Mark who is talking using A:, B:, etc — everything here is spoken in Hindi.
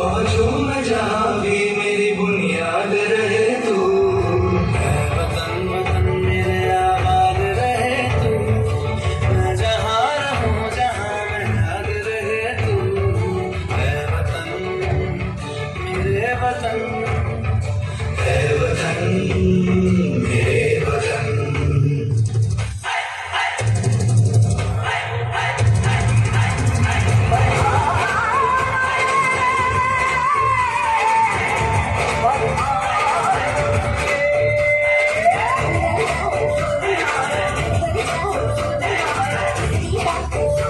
A: मैं जहाँ भी मेरी बुनियाद रहे तू।
B: है वतन वतन मेरे आबाद रहे तू। मैं जहाँ रहूँ, जहाँ मैं याद रहे तू। है वतन, मेरे वतन
A: Oh.